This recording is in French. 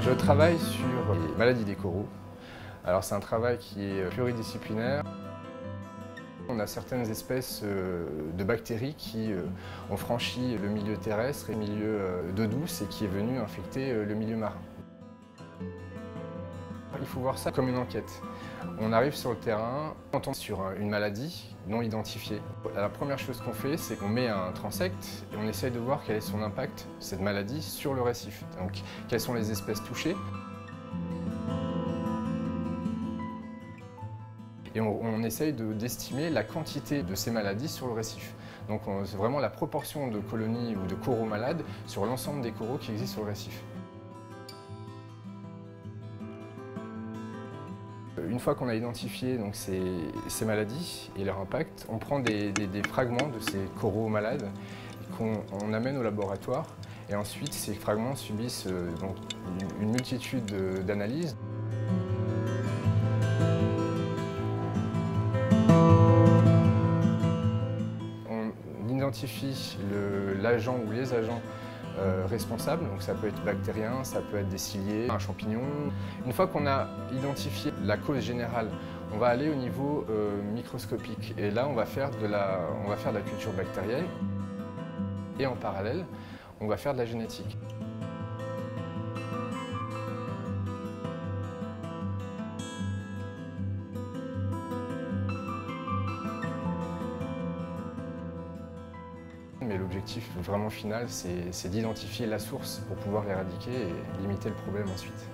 Je travaille sur les maladies des coraux. Alors c'est un travail qui est pluridisciplinaire. On a certaines espèces euh, de bactéries qui euh, ont franchi le milieu terrestre et le milieu euh, d'eau douce et qui est venu infecter le milieu marin. Il faut voir ça comme une enquête. On arrive sur le terrain, on tombe sur une maladie non identifiée. La première chose qu'on fait, c'est qu'on met un transect et on essaye de voir quel est son impact, cette maladie, sur le récif. Donc, quelles sont les espèces touchées? Et on, essaye d'estimer la quantité de ces maladies sur le récif. Donc c'est vraiment la proportion de colonies ou de coraux malades sur l'ensemble des coraux qui existent sur le récif. Une fois qu'on a identifié donc, ces, maladies et leur impact, on prend des, fragments de ces coraux malades qu'on amène au laboratoire et ensuite ces fragments subissent euh, une multitude d'analyses. Identifie l'agent ou les agents euh, responsables, donc ça peut être bactérien, ça peut être des ciliés, un champignon. Une fois qu'on a identifié la cause générale, on va aller au niveau euh, microscopique et là on va, faire de la, on va faire de la culture bactérienne et en parallèle on va faire de la génétique. mais l'objectif vraiment final, c'est d'identifier la source pour pouvoir l'éradiquer et limiter le problème ensuite.